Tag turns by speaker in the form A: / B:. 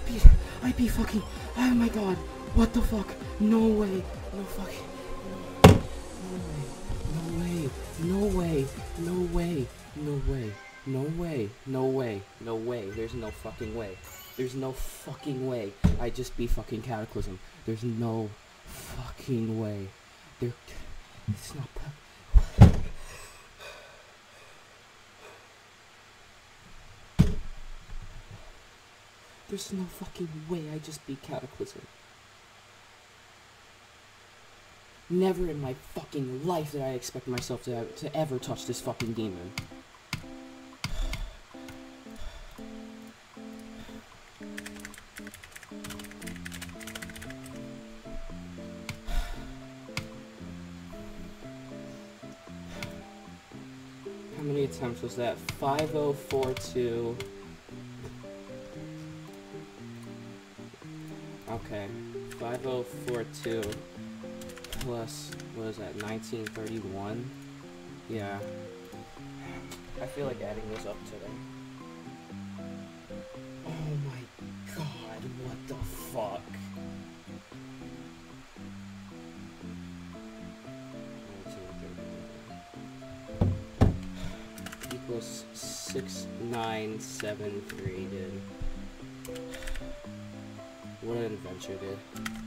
A: beat, I beat fucking, oh my god, what the fuck, no way, no fucking, no way, no way, no way, no way, no way, no way, no way, there's no fucking way, there's no fucking way, I just beat fucking Cataclysm, there's no fucking way, there, it's not, There's no fucking way I just beat Cataclysm. Never in my fucking life did I expect myself to, to ever touch this fucking demon. How many attempts was that? 5042. Okay. 5042 plus, what is that, 1931? Yeah. I feel like adding this up today. Oh my god, what the fuck? Equals 6973, dude. What an adventure, dude.